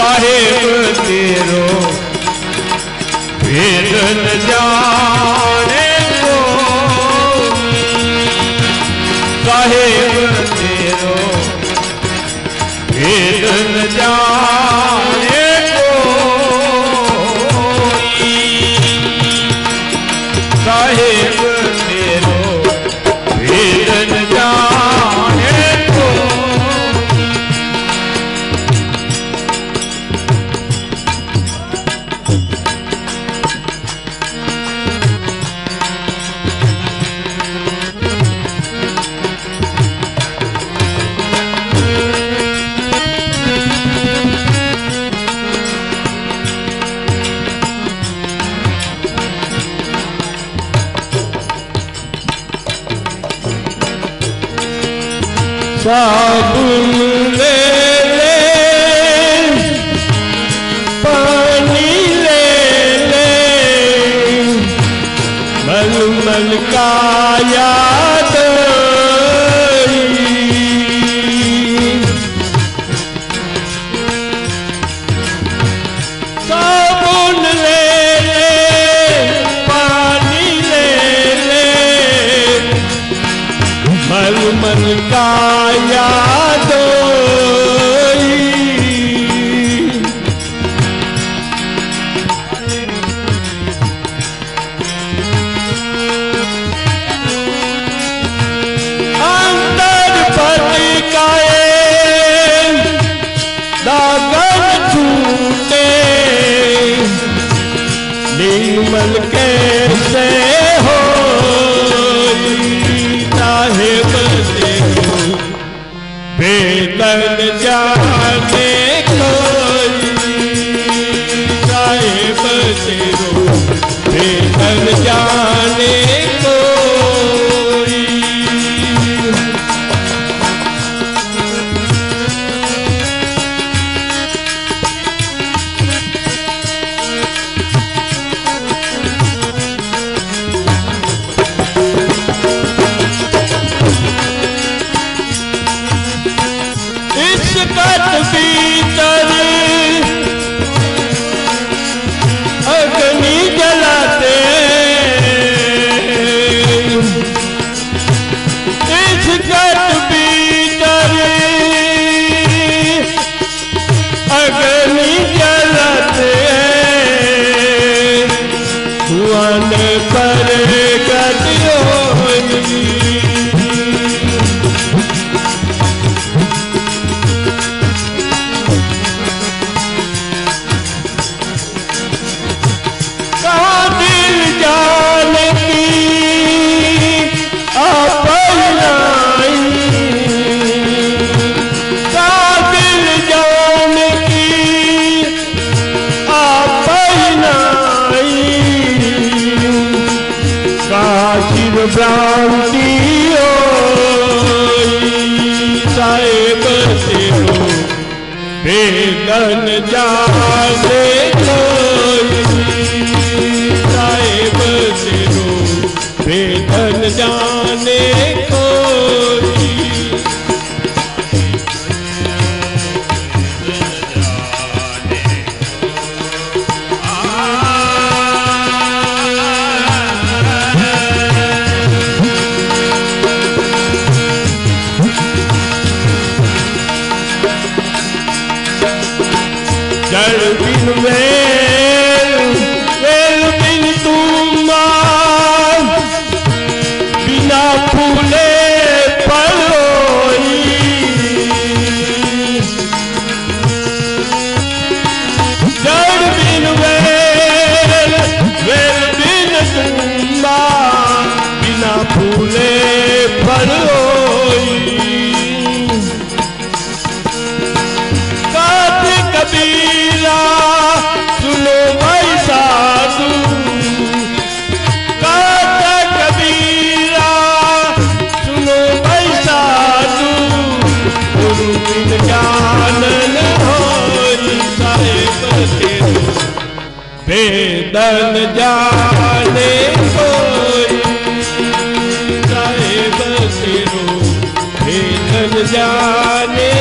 साहेब तेरो। भेद जाने को। साहेब तेरो। भेद न जाने को। साहेब साबुन ले ले पानी ले ले। मलमल का याद निर्मल कैसे हो चाहे बदे बेतन जा मिलन जाने बिन वेल वेल बिन तुम बिना फूले पलोई जड़ बिन बिन तुम बिना फूले पड़ो बेदन जाने कोई साहेब सिरो बेदन जाने